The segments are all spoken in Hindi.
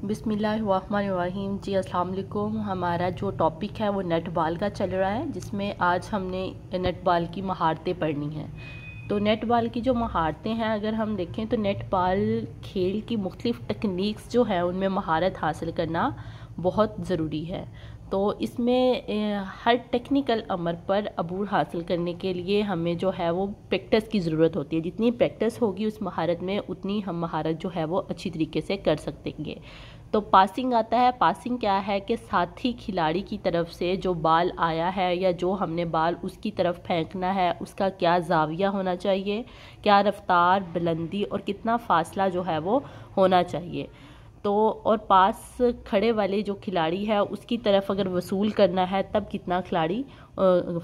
बिसमीम जी अस्सलाम वालेकुम हमारा जो टॉपिक है, वो नेट बॉल का चल रहा है, जिसमें आज हमने नेट बॉल की महारतें पढ़नी हैं। तो नेट बॉल की जो महारतें हैं, अगर हम देखें तो नेट बॉल खेल की मुख्तलिफ़ टेक्निक्स जो है, उनमें महारत हासिल करना बहुत ज़रूरी है। तो इसमें हर टेक्निकल अमर पर अबूर हासिल करने के लिए हमें जो है वो प्रैक्टिस की ज़रूरत होती है। जितनी प्रैक्टिस होगी उस महारत में, उतनी हम महारत जो है वो अच्छी तरीके से कर सकेंगे। तो पासिंग आता है। पासिंग क्या है कि साथी खिलाड़ी की तरफ़ से जो बाल आया है या जो हमने बाल उसकी तरफ़ फेंकना है, उसका क्या जाविया होना चाहिए, क्या रफ्तार, बुलंदी और कितना फ़ासला जो है वो होना चाहिए। तो और पास खड़े वाले जो खिलाड़ी है, उसकी तरफ़ अगर वसूल करना है, तब कितना खिलाड़ी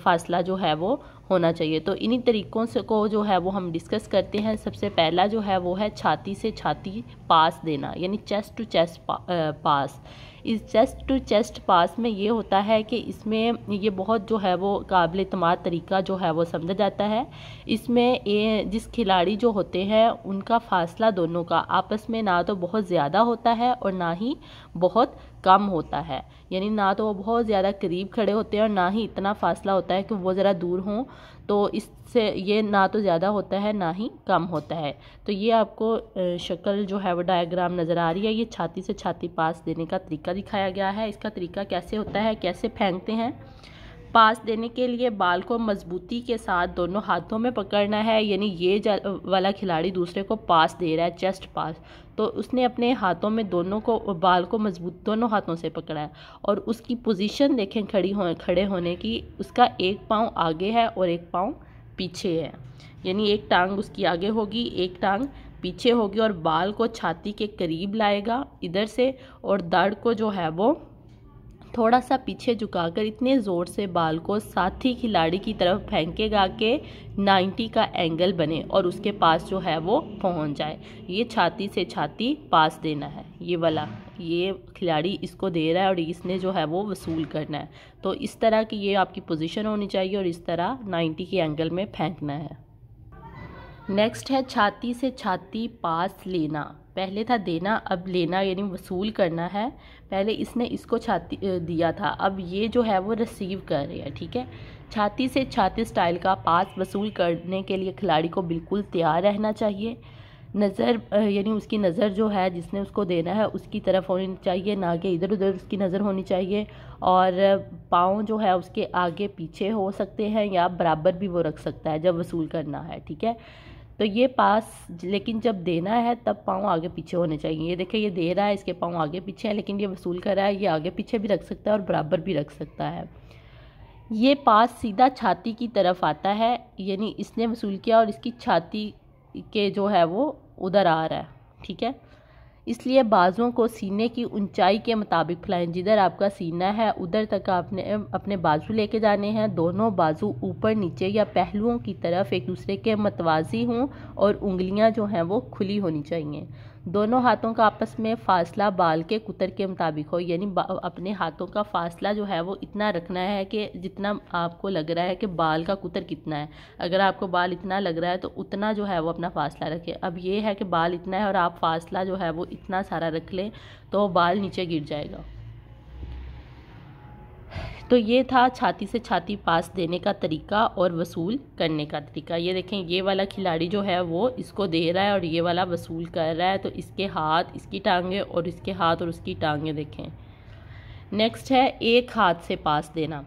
फासला जो है वो होना चाहिए। तो इन्हीं तरीक़ों से को जो है वो हम डिस्कस करते हैं। सबसे पहला जो है वो है छाती से छाती पास देना, यानी चेस्ट टू चेस्ट पास। इस चेस्ट टू चेस्ट पास में ये होता है कि इसमें ये बहुत जो है वो काबिल तमाद तरीका जो है वो समझा जाता है। इसमें ये जिस खिलाड़ी जो होते हैं, उनका फासला दोनों का, आपस में ना तो बहुत ज़्यादा होता है और ना ही बहुत कम होता है। यानी ना तो वो बहुत ज़्यादा करीब खड़े होते हैं और ना ही इतना फासला होता है कि वो ज़रा दूर हों। तो इससे ये ना तो ज़्यादा होता है, ना ही कम होता है। तो ये आपको शक्ल जो है वो डायग्राम नज़र आ रही है। ये छाती से छाती पास देने का तरीका दिखाया गया है। इसका तरीका कैसे होता है, कैसे फेंकते हैं? पास देने के लिए बाल को मजबूती के साथ दोनों हाथों में पकड़ना है। यानी ये वाला खिलाड़ी दूसरे को पास दे रहा है, चेस्ट पास। तो उसने अपने हाथों में दोनों को, बाल को मज़बूत, दोनों हाथों से पकड़ा है। और उसकी पोजीशन देखें खड़ी हो, खड़े होने की, उसका एक पाँव आगे है और एक पाँव पीछे है। यानी एक टांग उसकी आगे होगी, एक टांग पीछे होगी और बाल को छाती के करीब लाएगा इधर से और दर्द को जो है वो थोड़ा सा पीछे झुकाकर इतने ज़ोर से बाल को साथी खिलाड़ी की तरफ़ फेंकेगा कि 90 का एंगल बने और उसके पास जो है वो पहुँच जाए। ये छाती से छाती पास देना है। ये वाला, ये खिलाड़ी इसको दे रहा है और इसने जो है वो वसूल करना है। तो इस तरह की ये आपकी पोजीशन होनी चाहिए और इस तरह 90 के एंगल में फेंकना है। नेक्स्ट है छाती से छाती पास लेना। पहले था देना, अब लेना यानी वसूल करना है। पहले इसने इसको छाती दिया था। अब ये जो है वो रिसीव कर रहे हैं, ठीक है? छाती से छाती स्टाइल का पास वसूल करने के लिए खिलाड़ी को बिल्कुल तैयार रहना चाहिए। नज़र यानी उसकी नज़र जो है, जिसने उसको देना है, उसकी तरफ़ होनी चाहिए, ना कि इधर उधर उसकी नज़र होनी चाहिए। और पाँव जो है, उसके आगे पीछे हो सकते हैं या बराबर भी वो रख सकता है जब वसूल करना है, ठीक है? तो ये पास, लेकिन जब देना है, तब पाँव आगे पीछे होने चाहिए। ये देखिए, ये दे रहा है, इसके पाँव आगे पीछे हैं, लेकिन ये वसूल कर रहा है, ये आगे पीछे भी रख सकता है और बराबर भी रख सकता है। ये पास सीधा छाती की तरफ़ आता है, यानी इसने वसूल किया और इसकी छाती के जो है वो उधर आ रहा है, ठीक है? इसलिए बाजुओं को सीने की ऊंचाई के मुताबिक फैलाएँ। जिधर आपका सीना है, उधर तक आपने, अपने बाजू लेके जाने हैं। दोनों बाजू ऊपर, नीचे या पहलुओं की तरफ़ एक दूसरे के मतवाजी हों और उंगलियाँ जो हैं वो खुली होनी चाहिए। दोनों हाथों का आपस में फ़ासला बाल के कुतर के मुताबिक हो, यानी अपने हाथों का फ़ासला जो है वो इतना रखना है कि जितना आपको लग रहा है कि बाल का कुतर कितना है। अगर आपको बाल इतना लग रहा है तो उतना जो है वो अपना फ़ासला रखें। अब ये है कि बाल इतना है और आप फ़ासला जो है वो इतना सारा रख लें तो बाल नीचे गिर जाएगा। तो ये था छाती से छाती पास देने का तरीका और वसूल करने का तरीका। ये देखें, ये वाला खिलाड़ी जो है वो इसको दे रहा है और ये वाला वसूल कर रहा है तो इसके हाथ, इसकी टांगें और इसके हाथ और उसकी टांगें देखें। नेक्स्ट है, एक हाथ से पास देना।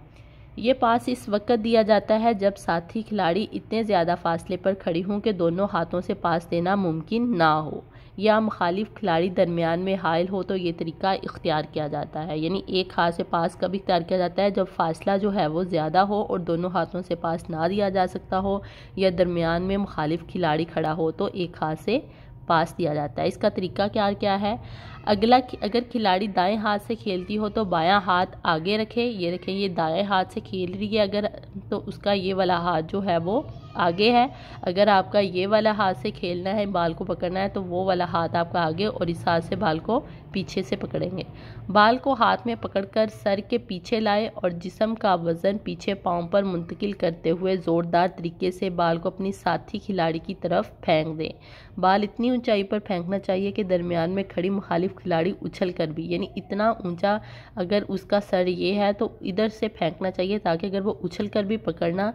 ये पास इस वक्त दिया जाता है जब साथी खिलाड़ी इतने ज़्यादा फासले पर खड़ी हों कि दोनों हाथों से पास देना मुमकिन ना हो। या मुखालिफ खिलाड़ी दरमियान में हायल हो तो ये तरीका इख्तियार किया जाता है। यानी एक हाथ से पास कब इख्तियार किया जाता है? जब फासला जो है वो ज़्यादा हो और दोनों हाथों से पास ना दिया जा सकता हो या दरमियान में मुखालिफ खिलाड़ी खड़ा हो तो एक हाथ से पास दिया जाता है। इसका तरीका क्या क्या है? अगला अगर खिलाड़ी दाएँ हाथ से खेलती हो तो बायां हाथ आगे रखे। ये रखें, ये दाएँ हाथ से खेल रही है अगर तो उसका ये वाला हाथ जो है वो आगे है। अगर आपका ये वाला हाथ से खेलना है, बाल को पकड़ना है तो वो वाला हाथ आपका आगे और इस हाथ से बाल को पीछे से पकड़ेंगे। बाल को हाथ में पकड़कर सर के पीछे लाए और जिसम का वज़न पीछे पाँव पर मुंतकिल करते हुए ज़ोरदार तरीके से बाल को अपनी साथी खिलाड़ी की तरफ़ फेंक दें। बाल इतनी ऊंचाई पर फेंकना चाहिए कि दरमियान में खड़ी मुखालिफ खिलाड़ी उछल कर भी, यानी इतना ऊँचा अगर उसका सर ये है तो इधर से फेंकना चाहिए ताकि अगर वो उछल कर भी पकड़ना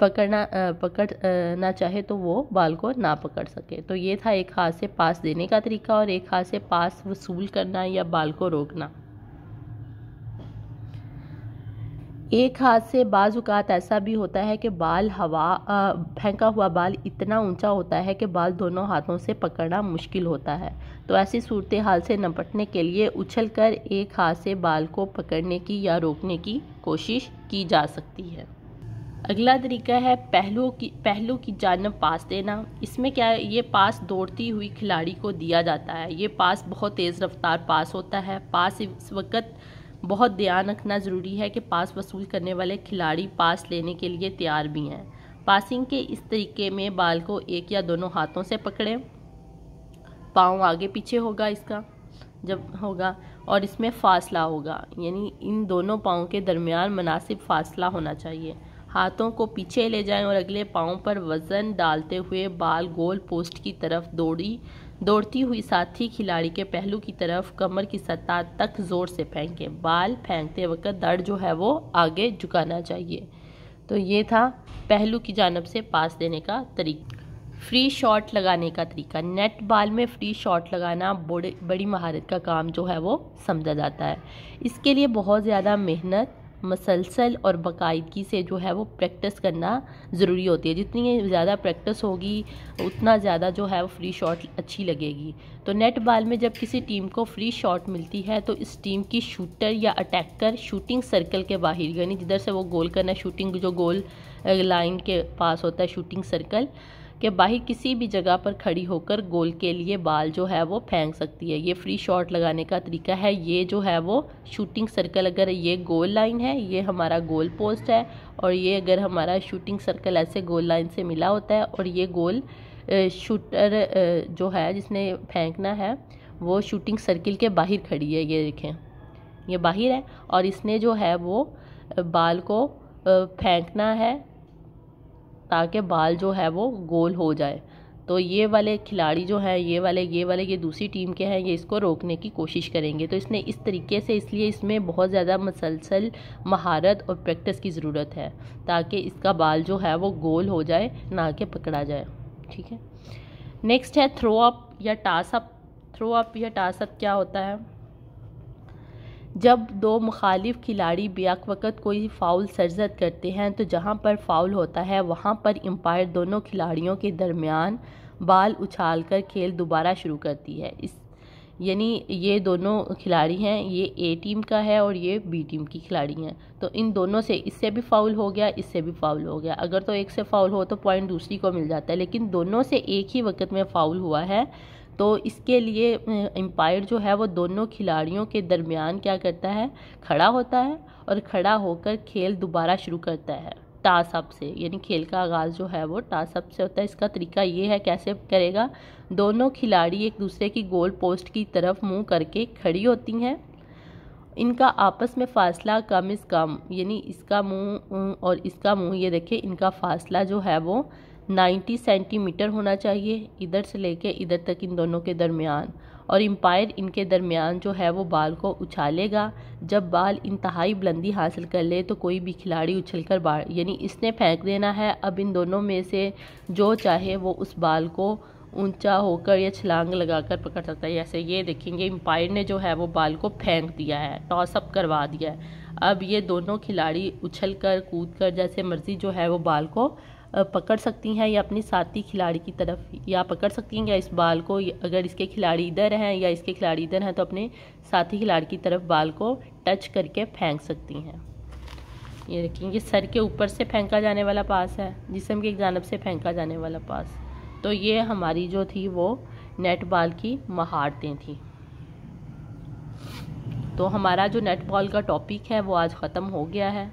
पकड़ना पकड़ना चाहे तो वो बाल को ना पकड़ सके। तो ये था एक हाथ से पास देने का तरीका और एक हाथ से पास वसूल करना या बाल को रोकना। एक हाथ से बाज़ात ऐसा भी होता है कि बाल हवा फेंका हुआ बाल इतना ऊँचा होता है कि बाल दोनों हाथों से पकड़ना मुश्किल होता है। तो ऐसी सूरत हाल से निपटने के लिए उछल कर एक हाथ से बाल को पकड़ने की या रोकने की कोशिश की जा सकती है। अगला तरीका है पहलू की पहलू की जानब पास देना। इसमें क्या है, ये पास दौड़ती हुई खिलाड़ी को दिया जाता है। ये पास बहुत तेज़ रफ्तार पास होता है। पास इस वक्त बहुत ध्यान रखना ज़रूरी है कि पास वसूल करने वाले खिलाड़ी पास लेने के लिए तैयार भी हैं। पासिंग के इस तरीके में बाल को एक या दोनों हाथों से पकड़ें। पाँव आगे पीछे होगा इसका, जब होगा, और इसमें फासला होगा। यानी इन दोनों पाँव के दरमियान मुनासिब फासला होना चाहिए। हाथों को पीछे ले जाएँ और अगले पाँव पर वज़न डालते हुए बाल गोल पोस्ट की तरफ़ दौड़ी, दौड़ती हुई साथी खिलाड़ी के पहलू की तरफ़ कमर की सतह तक ज़ोर से फेंकें। बाल फेंकते वक्त दर्द जो है वो आगे झुकाना चाहिए। तो ये था पहलू की जानब से पास देने का तरीका। फ्री शॉट लगाने का तरीका। नेट बाल में फ्री शॉट लगाना बड़ी महारत का काम जो है वो समझा जाता है। इसके लिए बहुत ज़्यादा मेहनत मसलसल और बाकायदगी से जो है वो प्रैक्टिस करना ज़रूरी होती है। जितनी ज़्यादा प्रैक्टिस होगी, उतना ज़्यादा जो है वो फ्री शॉट अच्छी लगेगी। तो नेट बॉल में जब किसी टीम को फ्री शॉट मिलती है तो इस टीम की शूटर या अटैकर शूटिंग सर्कल के बाहर, यानी जिधर से वो गोल करना शूटिंग जो गोल लाइन के पास होता है शूटिंग सर्कल के बाही किसी भी जगह पर खड़ी होकर गोल के लिए बाल जो है वो फेंक सकती है। ये फ्री शॉट लगाने का तरीका है। ये जो है वो शूटिंग सर्कल अगर ये गोल लाइन है, ये हमारा गोल पोस्ट है, और ये अगर हमारा शूटिंग सर्कल ऐसे गोल लाइन से मिला होता है, और ये गोल शूटर जो है जिसने फेंकना है, वो शूटिंग सर्किल के बाहर खड़ी है। ये देखें, ये बाहर है, और इसने जो है वो बाल को फेंकना है ताकि बाल जो है वो गोल हो जाए। तो ये वाले खिलाड़ी जो हैं, ये वाले ये वाले, ये दूसरी टीम के हैं, ये इसको रोकने की कोशिश करेंगे। तो इसने इस तरीके से इसलिए इसमें बहुत ज़्यादा मसलसल महारत और प्रैक्टिस की ज़रूरत है, ताकि इसका बाल जो है वो गोल हो जाए, ना कि पकड़ा जाए। ठीक है? नेक्स्ट है थ्रो अप या टास अप थ्रो अप या टास अप क्या होता है? जब दो मुखालिफ खिलाड़ी बेक वक्त कोई फ़ाउल सरजद करते हैं तो जहाँ पर फ़ाउल होता है, वहाँ पर एम्पायर दोनों खिलाड़ियों के दरमियान बाल उछालकर खेल दोबारा शुरू करती है। इस, यानी ये दोनों खिलाड़ी हैं, ये ए टीम का है और ये बी टीम की खिलाड़ी हैं। तो इन दोनों से, इससे भी फाउल हो गया, इससे भी फाउल हो गया। अगर तो एक से फाउल हो तो पॉइंट दूसरी को मिल जाता है, लेकिन दोनों से एक ही वक्त में फाउल हुआ है तो इसके लिए एम्पायर जो है वो दोनों खिलाड़ियों के दरमियान क्या करता है? खड़ा होता है और खड़ा होकर खेल दोबारा शुरू करता है। टास अप से, यानी खेल का आगाज़ जो है वो टास अप से होता है। इसका तरीका ये है कैसे करेगा? दोनों खिलाड़ी एक दूसरे की गोल पोस्ट की तरफ़ मुँह करके खड़ी होती हैं। इनका आपस में फ़ासला कम इज़ कम, यानी इसका मुँह और इसका मुँह, ये देखें इनका फ़ासला जो है वो 90 सेंटीमीटर होना चाहिए इधर से लेके इधर तक इन दोनों के दरमियान। और एम्पायर इनके दरमियान जो है वो बाल को उछालेगा। जब बाल इंतहाई बुलंदी हासिल कर ले तो कोई भी खिलाड़ी उछल कर बाल, यानी इसने फेंक देना है। अब इन दोनों में से जो चाहे वो उस बाल को ऊँचा होकर या छलांग लगाकर पकड़ सकता है। जैसे ये देखेंगे एम्पायर ने जो है वो बाल को फेंक दिया है टॉस अप करवा दिया है। अब ये दोनों खिलाड़ी उछल कर कूद कर जैसे मर्ज़ी जो है वो बाल को पकड़ सकती हैं या अपने साथी खिलाड़ी की तरफ़ या पकड़ सकती हैं या इस बाल को अगर इसके खिलाड़ी इधर हैं या इसके खिलाड़ी इधर हैं तो अपने साथी खिलाड़ी की तरफ़ बाल को टच करके फेंक सकती हैं। ये देखेंगे सर के ऊपर से फेंका जाने वाला पास है, जिसम की जानब से फेंका जाने वाला पास। तो ये हमारी जो थी वो नेट बॉल की महारतें थी। तो हमारा जो नेट बॉल का टॉपिक है वो आज ख़त्म हो गया है।